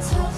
gonna